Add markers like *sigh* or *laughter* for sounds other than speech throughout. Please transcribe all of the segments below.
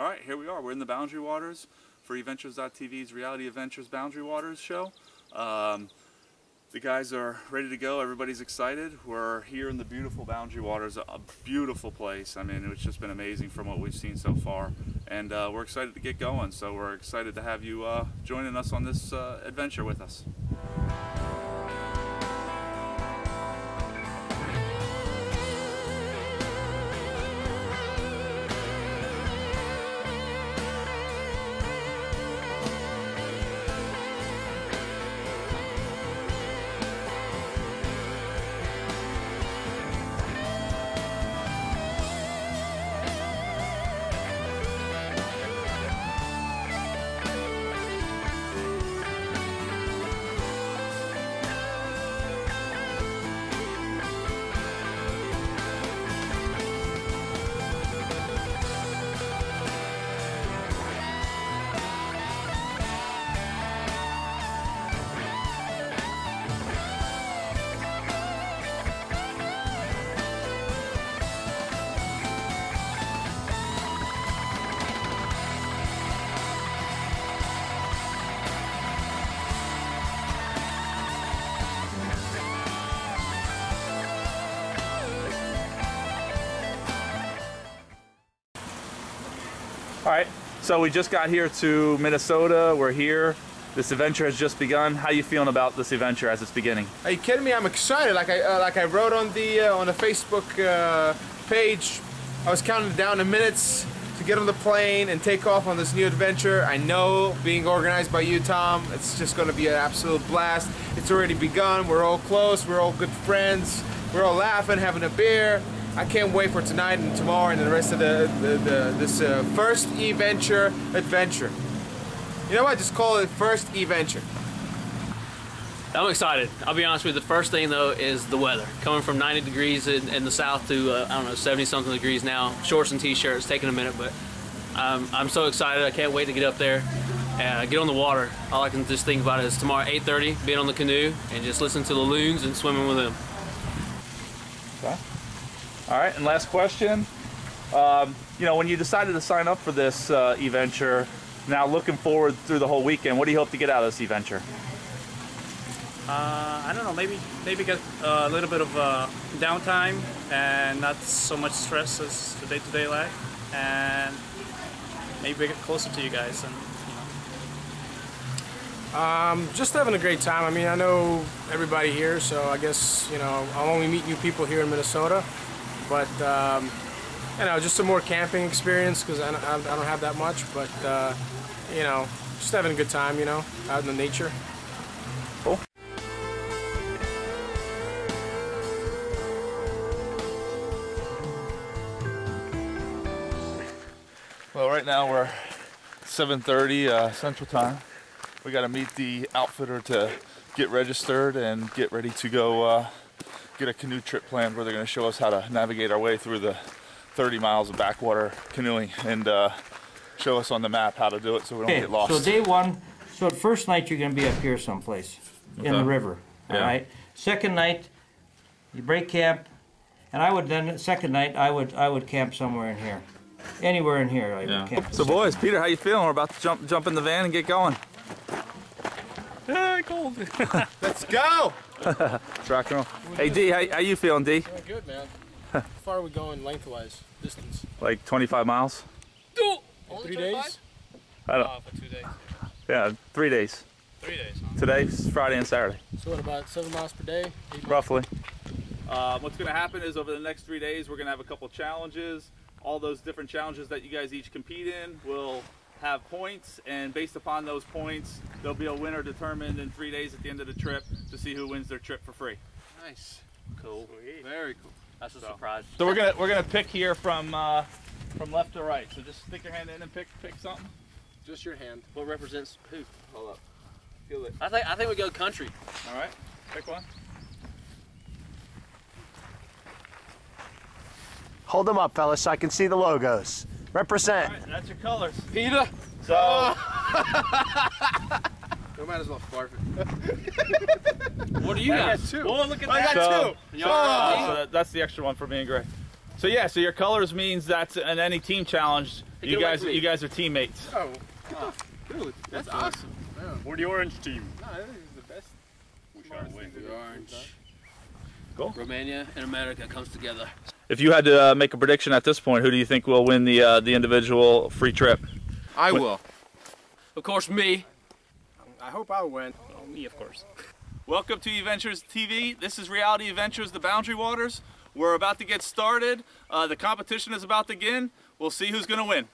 All right, here we are. We're in the Boundary Waters for eVentures.tv's Reality Adventures Boundary Waters show. Um, the guys are ready to go. Everybody's excited. We're here in the beautiful Boundary Waters, a beautiful place. I mean, it's just been amazing from what we've seen so far. And uh, we're excited to get going. So we're excited to have you uh, joining us on this uh, adventure with us. So we just got here to Minnesota. We're here. This adventure has just begun. How you feeling about this adventure as it's beginning? Are you kidding me? I'm excited. Like I uh, like I wrote on the uh, on the Facebook uh, page, I was counting down the minutes to get on the plane and take off on this new adventure. I know being organized by you, Tom, it's just going to be an absolute blast. It's already begun. We're all close. We're all good friends. We're all laughing, having a beer. I can't wait for tonight and tomorrow and the rest of the, the, the this uh, first e-venture adventure. You know what? Just call it first e-venture. I'm excited. I'll be honest with you. The first thing though is the weather. Coming from 90 degrees in, in the south to uh, I don't know 70 something degrees now. Shorts and t-shirts. Taking a minute, but um, I'm so excited. I can't wait to get up there and get on the water. All I can just think about is tomorrow 8:30, being on the canoe and just listening to the loons and swimming with them. Okay. All right, and last question. Um, you know, when you decided to sign up for this uh, e-venture, now looking forward through the whole weekend, what do you hope to get out of this e-venture? Uh, I don't know, maybe maybe get a little bit of uh, downtime and not so much stress as the day-to-day life, and maybe get closer to you guys and you know. Um, just having a great time. I mean, I know everybody here, so I guess you know I'll only meet new people here in Minnesota. But um, you know, just some more camping experience because I, don't- I don't have that much. But uh, you know, just having a good time. You know, out in the nature. Cool. Well, right now we're 7:30 uh, Central Time. We got to meet the outfitter to get registered and get ready to go uh, get a canoe trip planned where they're going to show us how to navigate our way through the 30 miles of backwater canoeing and uh, show us on the map how to do it so we don't Okay, get lost. so day one, so the first night you're gonna be up here someplace, in the river, all Yeah. right? Second night, you break camp, and I would then, second night, I would, I would camp somewhere in here. Anywhere in here, I would camp. So boys, Peter, how you feeling? We're about to jump jump in the van and get going. Ah, cold. *laughs* Let's go. Let's *laughs* rock and roll. Hey D, how, how you feeling, D? Good man. How far are we going lengthwise? Distance? Like 25 miles? Three days? I don't. Uh, for two days. Yeah, three days. Three days. Huh? Today's Friday and Saturday, So what about seven miles per day? Miles? roughly. Uh, what's going to happen is over the next three days, we're going to have a couple challenges. All those different challenges that you guys each compete in will have points, and based upon those points, there'll be a winner determined in three days at the end of the trip to see who wins their trip for free. Nice. Cool. Very cool. That's a So- surprise. So we're gonna we're gonna pick here from uh, from left to right. So just stick your hand in and pick pick something. Just your hand. What represents who? Hold up. Feel it. I think I think we go country. All right. Pick one. Hold them up, fellas, so I can see the logos. Represent. All right. That's your colors. Peter. So. *laughs* We might as well fart. *laughs* What do you I got? got two. Oh, look at that. I that. got two. So, uh, so that, that's the extra one for me and Gray. So yeah, so your colors means that's in any team challenge. You guys, you guys are teammates. Oh, dude, that's awesome. We're the orange team. No, this is the best. We shall win. Orange. Cool. Romania and America comes together. If you had to uh, make a prediction at this point, who do you think will win the uh, the individual free trip? I What- will. Of course, me. I hope I win. Oh, me, of course. Welcome to eVentures TV. This is Reality Adventures, the Boundary Waters. We're about to get started. Uh, the competition is about to begin. We'll see who's going to win.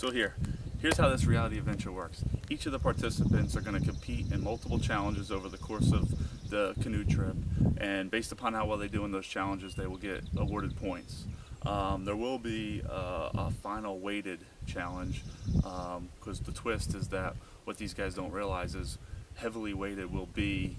So here, here's how this reality adventure works. Each of the participants are going to compete in multiple challenges over the course of the canoe trip, and based upon how well they do in those challenges, they will get awarded points. Um, there will be uh, a final weighted challenge because the twist is that what these guys don't realize is heavily weighted will be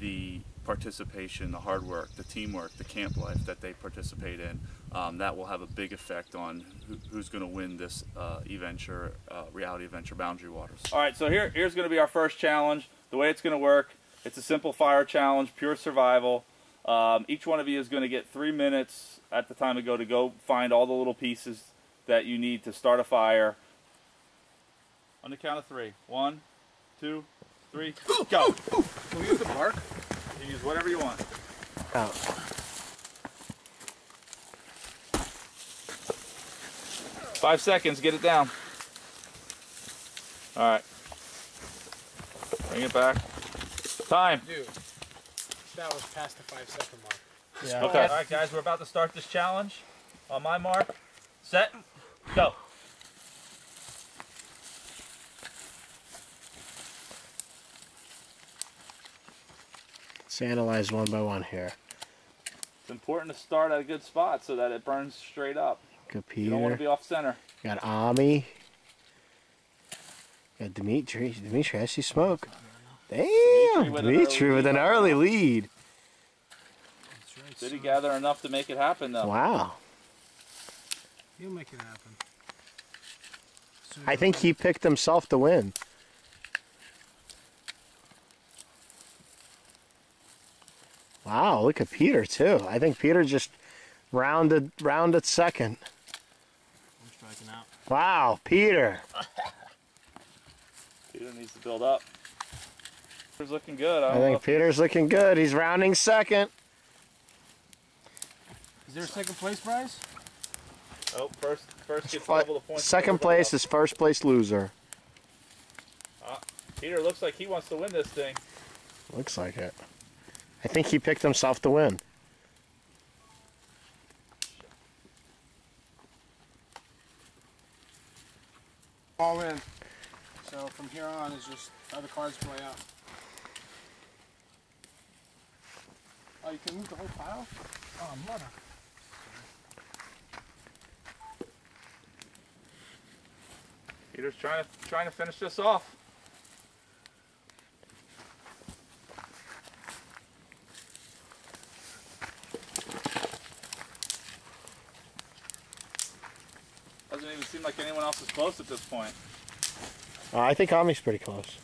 the participation, the hard work, the teamwork, the camp life that they participate in. Um, that will have a big effect on who, who's going to win this uh, adventure, uh, reality adventure boundary waters. All right, so here, here's going to be our first challenge. The way it's going to work, it's a simple fire challenge, pure survival. Um, each one of you is going to get three minutes at the time to go to go find all the little pieces that you need to start a fire. On the count of three. One, two, three, go. Can we use the bark? You use whatever you want. Out. Five seconds, get it down. All right. Bring it back. Time. Dude, that was past the five second mark. Yeah. Okay. All right, guys, we're about to start this challenge. On my mark, set, go. Let's analyze one by one here. It's important to start at a good spot so that it burns straight up. Got You don't want to be off center. Got Ami. Got Dimitri. Dimitri, I see smoke. Damn, with an Dimitri early with an early lead. Did he gather enough to make it happen, though? Wow. You'll make it happen. I think he picked himself to win. Wow, look at Peter too. I think Peter just rounded rounded second. I'm striking out. Wow, Peter. *laughs* Peter needs to build up. Peter's looking good. I, I think if- Peter's looking good. He's rounding second. Is there a second place prize? Oh, first, first gets Fi- double the points. Second place is first place loser. Ah, Peter looks like he wants to win this thing. Looks like it. I think he picked himself to win. All in. So from here on is just how the cards play out. Oh, you can move the whole pile? Oh, mother. Peter's trying to trying to finish this off. Seem like anyone else is close at this point. Uh, I think Ami's pretty close.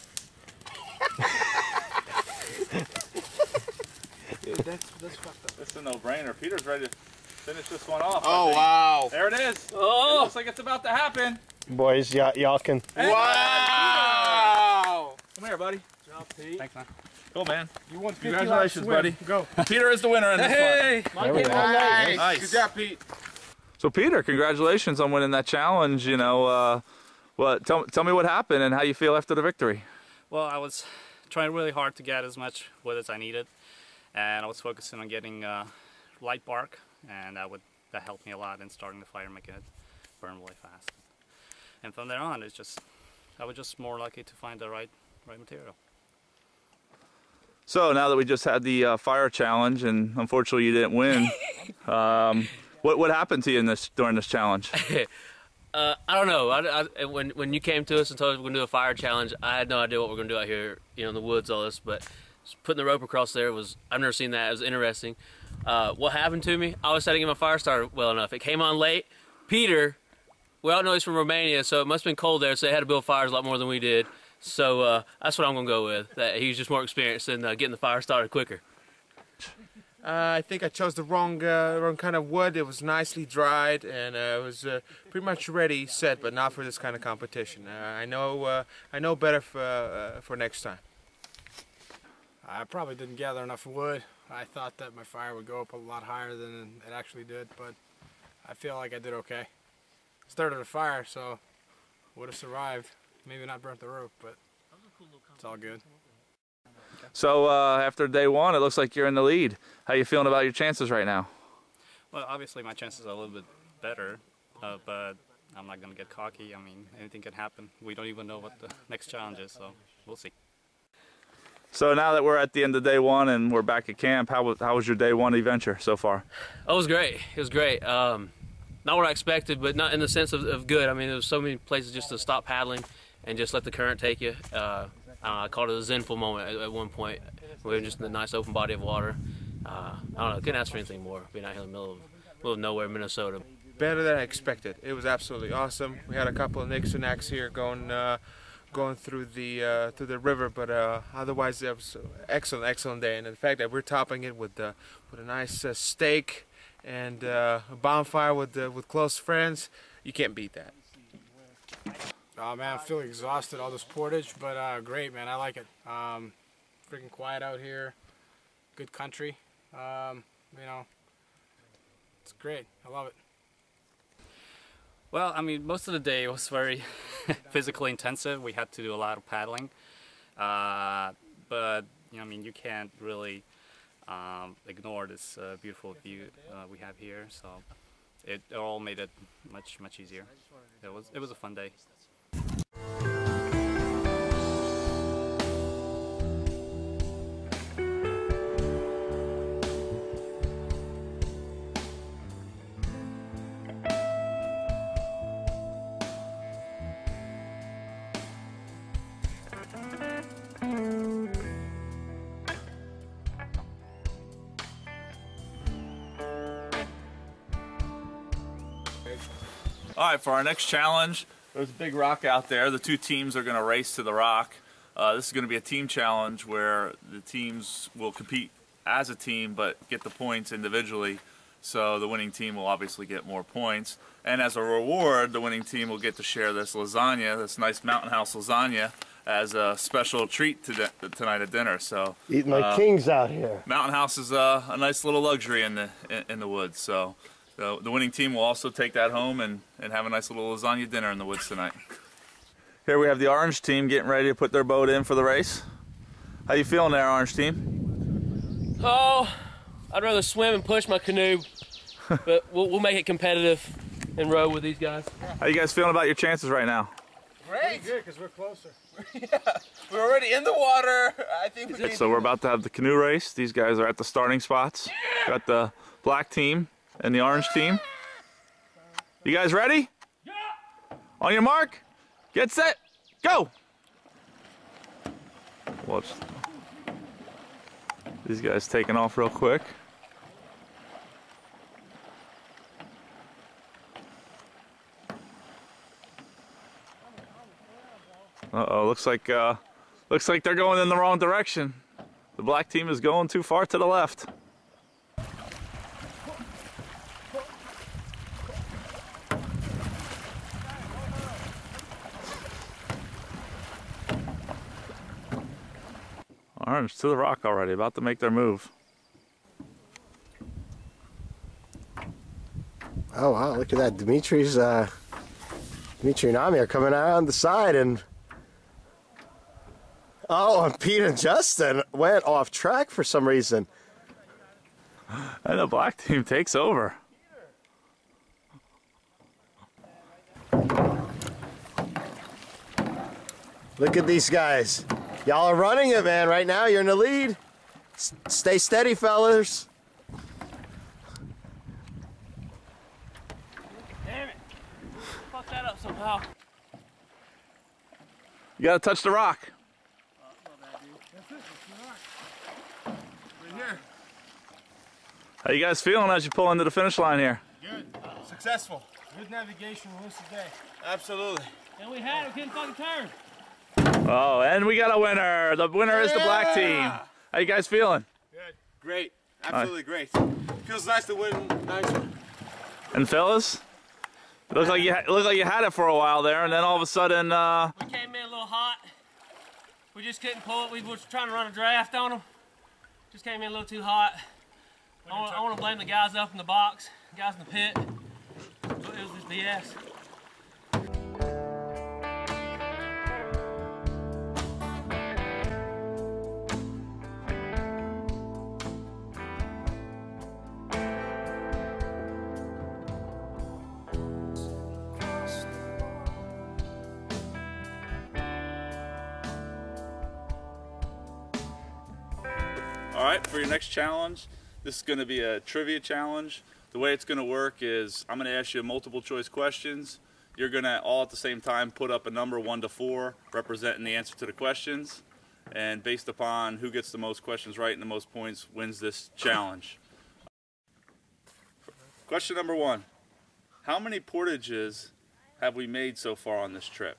Dude, that's, that's fucked up. This is a no-brainer. Peter's ready to finish this one off. Oh wow! There it is. It Oh! looks like it's about to happen. Boys, y'all, y'all can. Wow! Come here, buddy. Job, Pete. Thanks, man. Cool, man. You won 50 Congratulations, buddy. Go. Peter is the winner in this one. Hey! There we go. Nice. Nice. Good job, Pete. So Peter, congratulations on winning that challenge. You know, uh, what? Tell, tell me what happened and how you feel after the victory. Well, I was trying really hard to get as much wood as I needed, and I was focusing on getting uh, light bark, and that would that helped me a lot in starting the fire, making it burn really fast. And from there on, it's just I was just more lucky to find the right right material. So now that we just had the uh, fire challenge, and unfortunately you didn't win, *laughs* um, what what happened to you in this during this challenge? *laughs* Uh, I don't know. I, I, when when you came to us and told us we are gonna do a fire challenge, I had no idea what we are gonna do out here, you know, in the woods, all this. But putting the rope across there was I've never seen that. It was interesting. Uh, what happened to me? I was setting my fire starter well enough. It came on late. Peter, we all know he's from Romania, so it must have been cold there. So they had to build fires a lot more than we did. So uh, that's what I'm gonna go with. That he's just more experienced in uh, getting the fire started quicker. Uh, I think I chose the wrong uh, wrong kind of wood. It was nicely dried and uh, it was uh, pretty much ready, set, but not for this kind of competition. Uh, I know uh, I know better for for next time. I probably didn't gather enough wood. I thought that my fire would go up a lot higher than it actually did, but I feel like I did okay. Started a fire, so would have survived. Maybe not burnt the rope, but it's all good. So uh, after day one, it looks like you're in the lead. How you feeling about your chances right now? Well, obviously my chances are a little bit better, uh, but I'm not going to get cocky. I mean, anything can happen. We don't even know what the next challenge is, so we'll see. So now that we're at the end of day one and we're back at camp, how was, how was your day one adventure so far? Oh, it was great. It was great. Um, not what I expected, but not in the sense of, of, good. I mean, there was so many places just to stop paddling and just let the current take you. Uh, I, I called it a zenful moment at, at, one point. We were just in a nice open body of water. Uh, I don't know, couldn't ask for anything more. Being out here in the middle of, middle of nowhere, Minnesota. Better than I expected. It was absolutely awesome. We had a couple of nicks and knacks here going uh, going through the uh, through the river, but uh, otherwise it was excellent, excellent day. And the fact that we're topping it with uh, with a nice uh, steak and uh, a bonfire with uh, with close friends, you can't beat that. Oh man, I feel exhausted all this portage, but great man, I like it. Um, freaking quiet out here, good country. Um, you know, it's great. I love it. Well, I mean, most of the day was very *laughs* physically intensive. We had to do a lot of paddling. Uh, but, you know, I mean, you can't really um, ignore this uh, beautiful view uh, we have here. So it all made it much, much easier. It was, it was a fun day. All right, for our next challenge, there's a big rock out there. The two teams are going to race to the rock. Uh, this is going to be a team challenge where the teams will compete as a team but get the points individually. So the winning team will obviously get more points. And as a reward, the winning team will get to share this lasagna, this nice Mountain House lasagna, as a special treat to tonight at dinner. So eating like uh, kings out here. Mountain House is uh, a nice little luxury in the in, in the woods. So so the winning team will also take that home and, and have a nice little lasagna dinner in the woods tonight. Here we have the orange team getting ready to put their boat in for the race. How you feeling there, orange team? Oh, I'd rather swim and push my canoe, *laughs* but we'll, we'll make it competitive and row with these guys. How you guys feeling about your chances right now? Great. Pretty good, because we're closer. *laughs* yeah, we're already in the water. I think we So we're about to have the canoe race. These guys are at the starting spots. Got the black team and the orange team. You guys ready? Yeah. On your mark, get set, go. Watch. These guys taking off real quick. Uh-oh, looks like uh, looks like they're going in the wrong direction. The black team is going too far to the left. Orange to the rock already, about to make their move. Oh wow, look at that. Dimitri's uh Dimitri and Ami are coming out on the side and Oh, and Pete and Justin went off track for some reason. And the black team takes over. Look at these guys. Y'all are running it, man. Right now, you're in the lead. S- Stay steady, fellas. Damn it. Fuck that up somehow. You gotta touch the rock. How you guys feeling as you pull into the finish line here? Good. Successful. Good navigation was today. Absolutely. And we had it, we couldn't fucking turn. Oh, and we got a winner. The winner is the black team. How you guys feeling? Good. Great. Absolutely great. Feels nice to win nice one. And fellas, it looked like you ha- it looked like you had it for a while there, and then all of a sudden, uh, We came in a little hot. We just couldn't pull it. We were trying to run a draft on them. Just came in a little too hot. I want, I want to blame the guys up in the box, guys in the pit. It was just BS. All right, for your next challenge, this is going to be a trivia challenge. The way it's going to work is I'm going to ask you multiple choice questions. You're going to all at the same time put up a number one to four representing the answer to the questions. And based upon who gets the most questions right and the most points wins this challenge. Question number one How many portages have we made so far on this trip?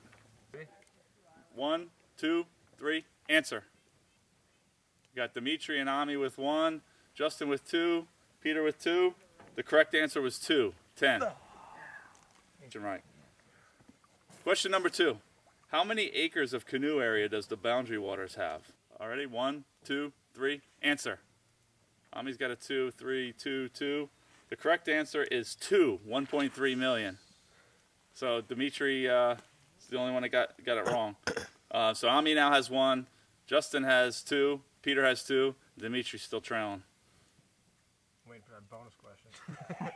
One, two, three, answer. Got Dimitri and Ami with one, Justin with two, Peter with two. The correct answer was two. Ten. Right. Question number two. How many acres of canoe area does the Boundary Waters have? Already? One, two, three. Answer. Ami's got a two, three, two, two. The correct answer is two, 1.3 million. So Dimitri uh, is the only one that got, got it wrong. Uh, so Ami now has one, Justin has two, Peter has two, Dimitri's still trailing. Waiting for that bonus question. *laughs*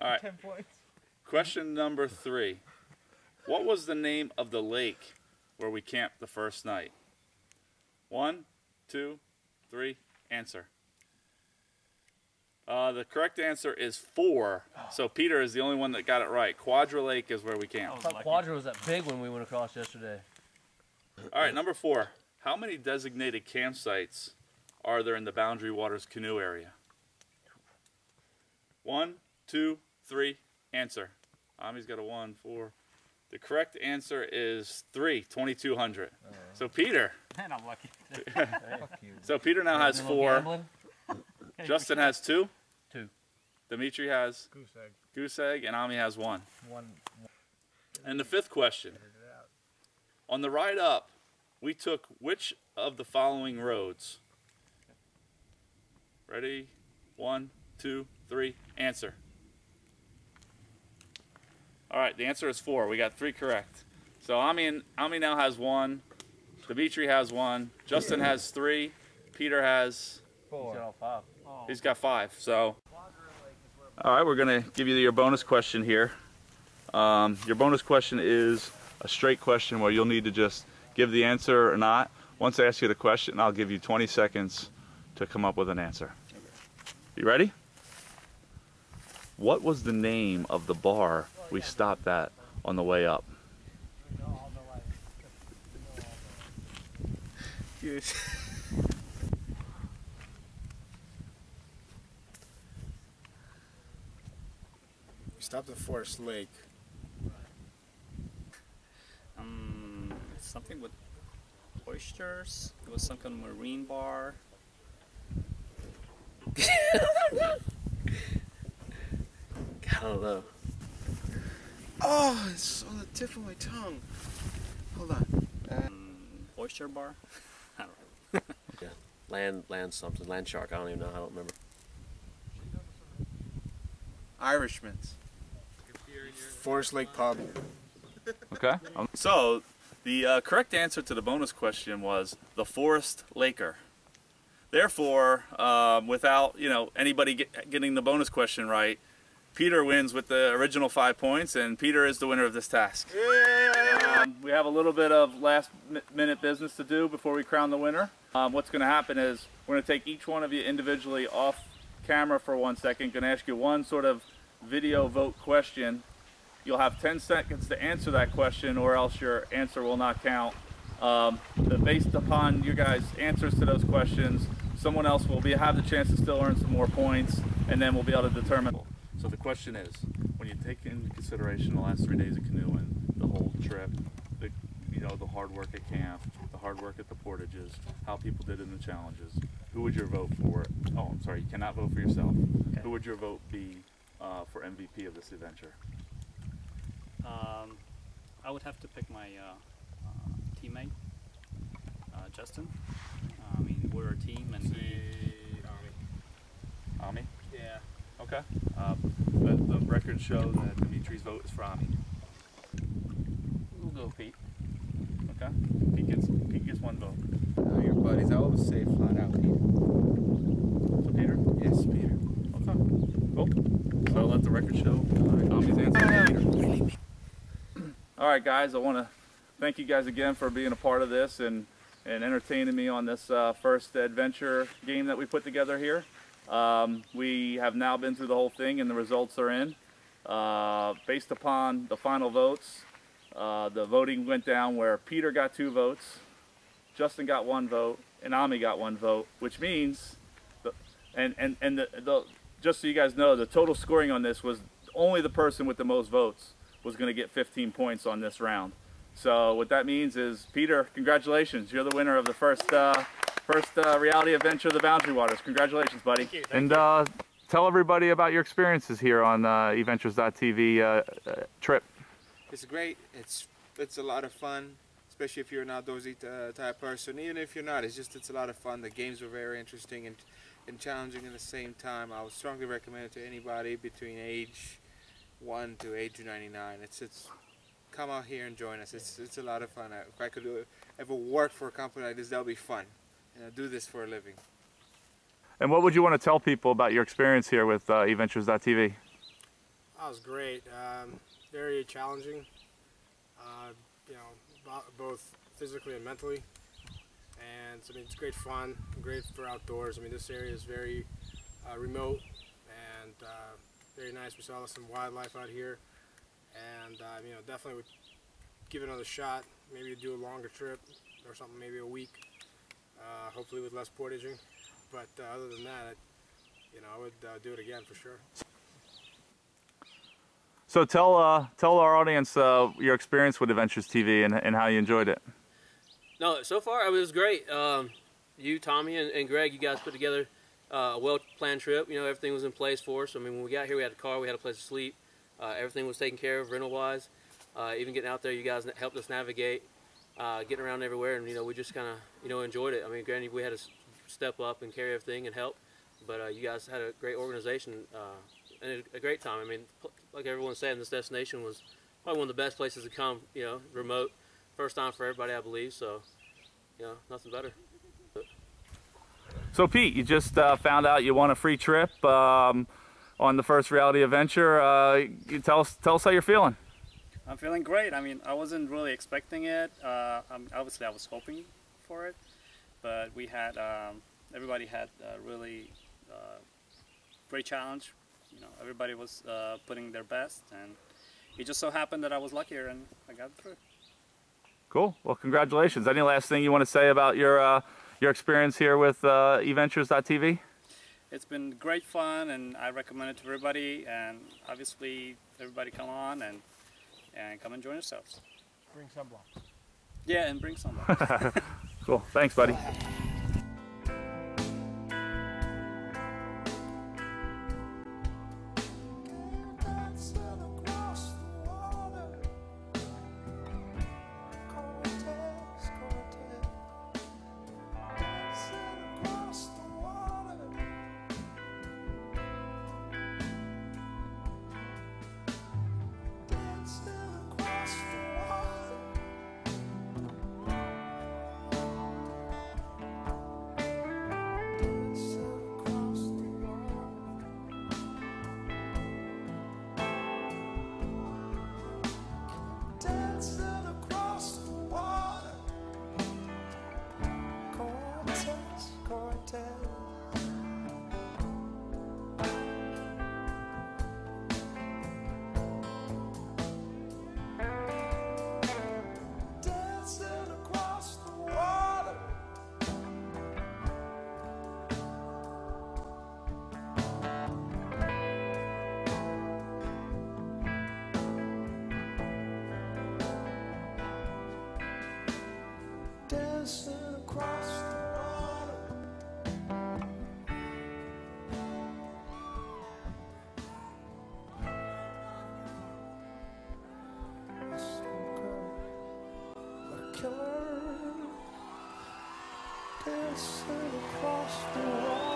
All right. Ten points. Question number three. What was the name of the lake where we camped the first night? One, two, three, answer. Uh, the correct answer is four. So Peter is the only one that got it right. Quadga Lake is where we camped. thought Quadga was that big one we went across yesterday. All right, number four. How many designated campsites are there in the Boundary Waters canoe area? One, two, three, answer. Ami's got a one, four. The correct answer is three, 2,200. Uh-huh. So Peter, Man, *laughs* I'm lucky. *laughs* so Peter now has four. *laughs* Justin has two. Two. Dimitri has Goose egg. goose egg, and Ami has one. One. And the fifth question. On the ride up, we took which of the following roads? Ready? One, two, three, answer. All right, the answer is four. We got three correct. So Ami, Ami now has one. Dimitri has one. Justin has three. Peter has, four. He's got all five. he's got five. So, all right, we're gonna give you your bonus question here. Um, your bonus question is a straight question where you'll need to just give the answer or not. Once I ask you the question, I'll give you 20 seconds to come up with an answer. You ready? What was the name of the bar we stopped at on the way up? *laughs* We stopped at Forest Lake. Um, something with oysters. It was some kind of marine bar. I don't know. Oh, it's on the tip of my tongue. Hold on. Um, oyster bar. *laughs* I don't know. *laughs* okay. Land, land something, land shark. I don't even know. I don't remember. Irishman's. Forest Lake Pub. Okay. *laughs* So, the uh, correct answer to the bonus question was the Forest Laker. Therefore, um, without you know anybody get, getting the bonus question right, Peter wins with the original five points, and Peter is the winner of this task. Um, we have a little bit of last minute business to do before we crown the winner. Um, what's going to happen is we're going to take each one of you individually off camera for one second. Going to ask you one sort of video vote question. You'll have 10 seconds to answer that question, or else your answer will not count. Um, based upon you guys' answers to those questions, someone else will be have the chance to still earn some more points, and then we'll be able to determine. So the question is, when you take into consideration the last three days of canoeing, the whole trip, the you know the hard work at camp, the hard work at the portages, how people did in the challenges, who would your vote for? Oh, I'm sorry, you cannot vote for yourself. Who would your vote be uh, for MVP of this adventure? Um, I would have to pick my uh, uh, teammate, uh, Justin. Uh, I mean, we're a team, and he, Ami. yeah, Okay. Uh, the, the records show that Dimitri's vote is for Ami. We'll go Pete. Okay. Pete gets Pete gets one vote. Uh, your buddies, I always say flat out, Peter. So Peter. Yes, Peter. Okay. Cool. So I'll let the record show uh, Tommy's answer to Peter. All right, guys. I want to thank you guys again for being a part of this and and entertaining me on this uh, first adventure game that we put together here. Um, we have now been through the whole thing, and the results are in. Uh, based upon the final votes, uh, the voting went down where Peter got two votes, Justin got one vote, and Ami got one vote, which means, the, and and and the, the just so you guys know, the total scoring on this was only the person with the most votes was going to get 15 points on this round. So what that means is, Peter, congratulations, you're the winner of the first uh, first uh, reality adventure of the Boundary Waters. Congratulations, buddy. and uh, tell everybody about your experiences here on uh, eVentures.tv uh, uh, trip. It's great. It's it's a lot of fun, especially if you're an outdoorsy uh, type person. Even if you're not, it's just it's a lot of fun. The games were very interesting and and challenging at the same time. I would strongly recommend it to anybody between age one to age 99. It's it's come out here and join us. It's it's a lot of fun. If I could uh, ever work for a company like this, that would be fun. You know, do this for a living. And what would you want to tell people about your experience here with uh, eVentures.tv? That was great. Um, very challenging. Uh, you know, bo- both physically and mentally. And I mean, it's great fun. Great for outdoors. I mean, this area is very uh, remote and uh, very nice. We saw some wildlife out here, and uh, you know, definitely would give it another shot. Maybe do a longer trip or something. Maybe a week. Uh, hopefully with less portaging. But uh, other than that, I, you know, I would uh, do it again for sure. So tell uh, tell our audience uh, your experience with eVentures TV and, and how you enjoyed it. No, so far it was great. Um, you, Tommy, and, and Greg, you guys put together a well-planned trip. You know, everything was in place for us. I mean, when we got here, we had a car, we had a place to sleep. Uh, everything was taken care of rental-wise. Uh, even getting out there, you guys helped us navigate, uh, getting around everywhere, and you know, we just kind of you know enjoyed it. I mean, granted, we had to step up and carry everything and help, but uh, you guys had a great organization uh, and a, a great time. I mean, like everyone's saying, this destination was probably one of the best places to come. You know, remote, first time for everybody, I believe. So, you know, nothing better. So Pete, you just uh, found out you won a free trip um, on the first reality adventure. Uh, you tell us tell us how you're feeling. I'm feeling great. I mean, I wasn't really expecting it. Uh, um, obviously, I was hoping for it, but we had um, everybody had a really uh, great challenge. You know, everybody was uh, putting their best, and it just so happened that I was luckier and I got through. Cool. Well, congratulations. Any last thing you want to say about your uh, your experience here with uh, eVentures.tv? It's been great fun, and I recommend it to everybody. And obviously, everybody come on and and come and join yourselves. Bring sunblock. Yeah, and bring some. Blocks. *laughs* Cool. Thanks, buddy. *laughs* dancing across the water. A killer dancing across the water.